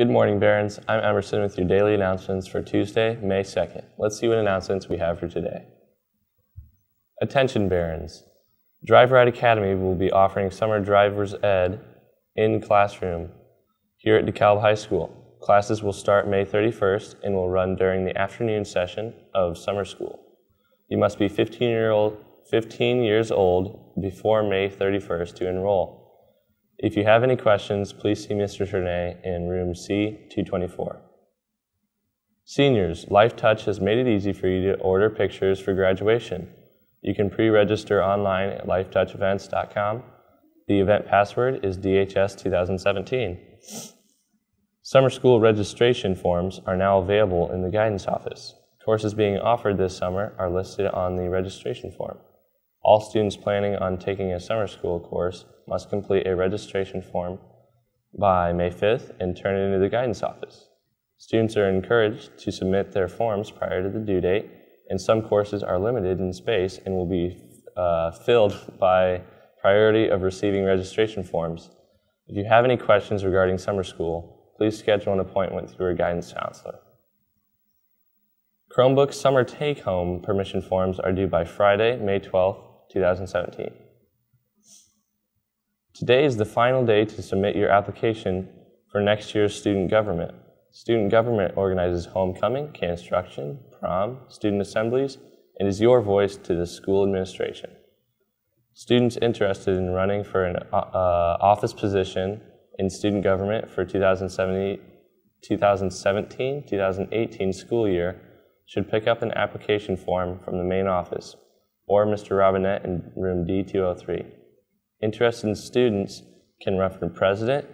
Good morning, Barons. I'm Emerson with your daily announcements for Tuesday, May 2nd. Let's see what announcements we have for today. Attention, Barons. Drive Right Academy will be offering summer driver's ed in classroom here at DeKalb High School. Classes will start May 31st and will run during the afternoon session of summer school. You must be 15, year old, 15 years old before May 31st to enroll. If you have any questions, please see Mr. Tournay in room C224. Seniors, Lifetouch has made it easy for you to order pictures for graduation. You can pre-register online at lifetouchevents.com. The event password is DHS 2017. Summer school registration forms are now available in the guidance office. Courses being offered this summer are listed on the registration form. All students planning on taking a summer school course must complete a registration form by May 5th and turn it into the guidance office. Students are encouraged to submit their forms prior to the due date, and some courses are limited in space and will be uh, filled by priority of receiving registration forms. If you have any questions regarding summer school, please schedule an appointment through a guidance counselor. Chromebook summer take-home permission forms are due by Friday, May 12, 2017. Today is the final day to submit your application for next year's student government. Student government organizes homecoming, construction, prom, student assemblies, and is your voice to the school administration. Students interested in running for an uh, office position in student government for 2017-2018 school year should pick up an application form from the main office or Mr. Robinette in room D203. Interested students can for president,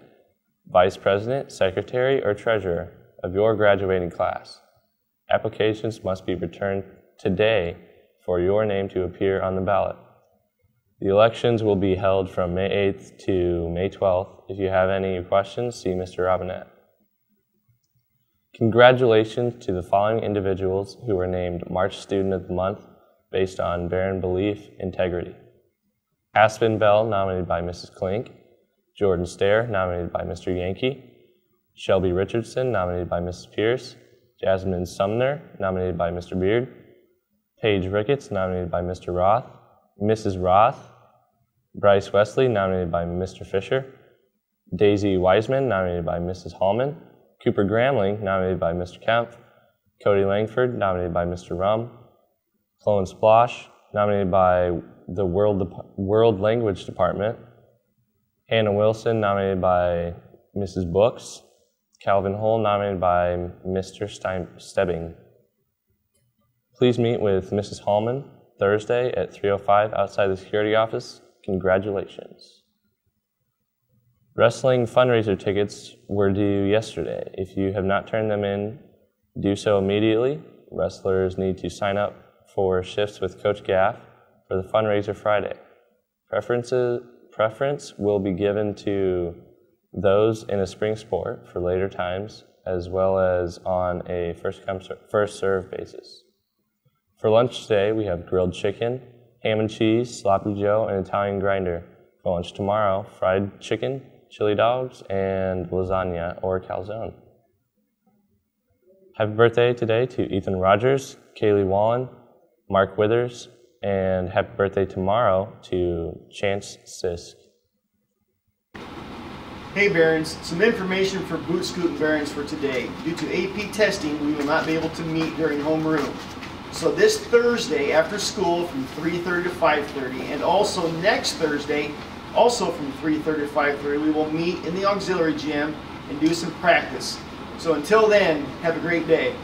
vice president, secretary, or treasurer of your graduating class. Applications must be returned today for your name to appear on the ballot. The elections will be held from May 8th to May 12th. If you have any questions, see Mr. Robinette. Congratulations to the following individuals who were named March Student of the Month based on Baron Belief Integrity. Aspen Bell, nominated by Mrs. Klink. Jordan Stair, nominated by Mr. Yankee. Shelby Richardson, nominated by Mrs. Pierce. Jasmine Sumner, nominated by Mr. Beard. Paige Ricketts, nominated by Mr. Roth. Mrs. Roth, Bryce Wesley, nominated by Mr. Fisher, Daisy Wiseman, nominated by Mrs. Hallman, Cooper Gramling, nominated by Mr. Kemp, Cody Langford, nominated by Mr. Rum, Chloe Splosh, nominated by the World, World Language Department, Hannah Wilson, nominated by Mrs. Books, Calvin Hull, nominated by Mr. Stein Stebbing. Please meet with Mrs. Hallman, Thursday at 3.05 outside the security office. Congratulations. Wrestling fundraiser tickets were due yesterday. If you have not turned them in, do so immediately. Wrestlers need to sign up for shifts with Coach Gaff for the fundraiser Friday. Preferences, preference will be given to those in a spring sport for later times, as well as on a first come first serve basis. For lunch today, we have grilled chicken, ham and cheese, sloppy joe, and Italian grinder. For lunch tomorrow, fried chicken, chili dogs, and lasagna or calzone. Happy birthday today to Ethan Rogers, Kaylee Wallen, Mark Withers, and happy birthday tomorrow to Chance Sisk. Hey Barons, some information for Boot Scoot Barons for today. Due to AP testing, we will not be able to meet during homeroom. So this Thursday after school from 3.30 to 5.30 and also next Thursday also from 3.30 to 5.30 we will meet in the auxiliary gym and do some practice. So until then, have a great day.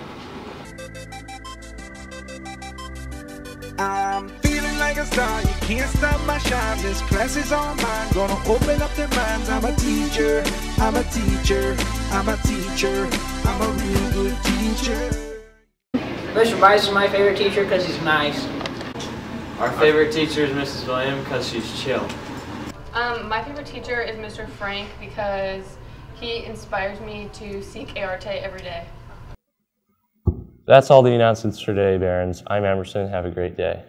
I'm feeling like a star, you can't stop my shine. This class is all mine, gonna open up their minds. I'm a teacher, I'm a teacher, I'm a teacher, I'm a real good teacher. Mr. Bryce is my favorite teacher because he's nice. Our favorite teacher is Mrs. William because she's chill. Um, my favorite teacher is Mr. Frank because he inspires me to seek ART every day. That's all the announcements for today, Barons. I'm Emerson. Have a great day.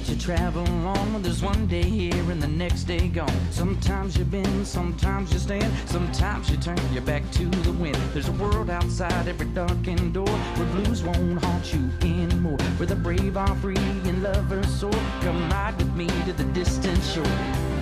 That you travel on. There's one day here and the next day gone. Sometimes you bend, sometimes you stand, sometimes you turn your back to the wind. There's a world outside every darkened door where blues won't haunt you anymore. Where the brave are free and lovers soar. Come ride with me to the distant shore.